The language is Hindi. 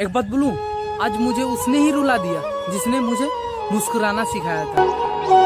एक बात बोलूँ? आज मुझे उसने ही रुला दिया जिसने मुझे मुस्कुराना सिखाया था।